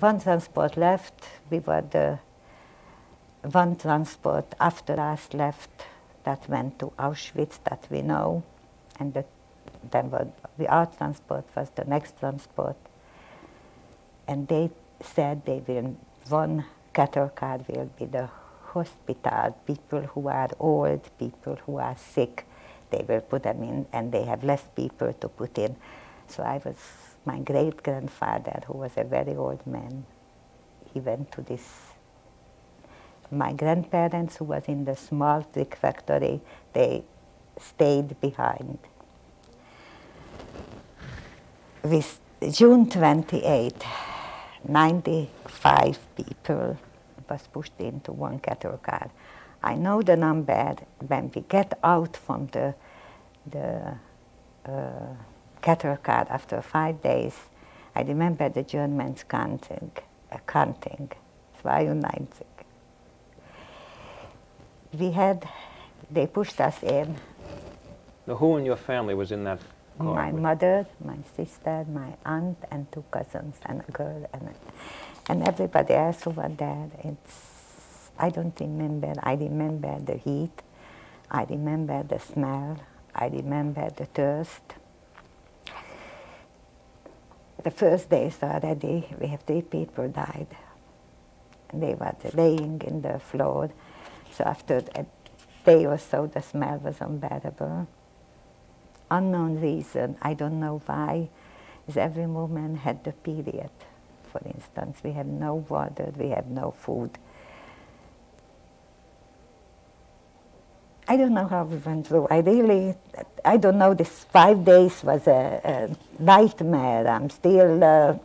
one transport left, we were the one transport after us left that went to Auschwitz that we know, and the, then the our transport was the next transport. And they said they will, one cattle car will be the hospital, people who are old, people who are sick, they will put them in, and they have less people to put in. So I was, my great grandfather, who was a very old man, he went to this my grandparents, who was in the small brick factory, they stayed behind. With June 28, 95 people was pushed into one cattle car. I know the number when we get out from the, the uh, cattle car after five days. I remember the Germans counting, uh, counting, 92 we had, they pushed us in. Now, who in your family was in that car? My mother, my sister, my aunt, and two cousins, and a girl, and, and everybody else who was there. It's, I don't remember. I remember the heat. I remember the smell. I remember the thirst. The first days already, we have three people died. They were laying in the floor so after a day or so, the smell was unbearable. Unknown reason, I don't know why, is every woman had the period. For instance, we have no water, we have no food. I don't know how we went through. I really, I don't know, this five days was a, a nightmare. I'm still uh,